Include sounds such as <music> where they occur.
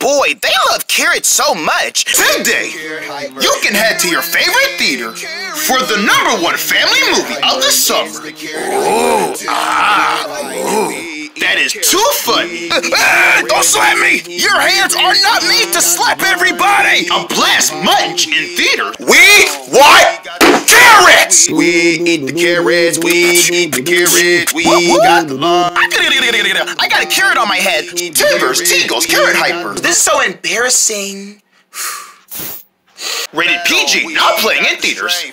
Boy, they love carrots so much. Today, you can head to your favorite theater for the number one family movie of the summer. Ooh, ah, ooh. That is too funny. <laughs> Ah, don't slap me! Your hands are not made to slap everybody! A blast munch in theater. We We eat the carrots. We eat the carrots. We got the love. I got a carrot on my head. Timbers, Tegles, carrot hyper. This is so embarrassing. Rated PG. Not playing in theaters.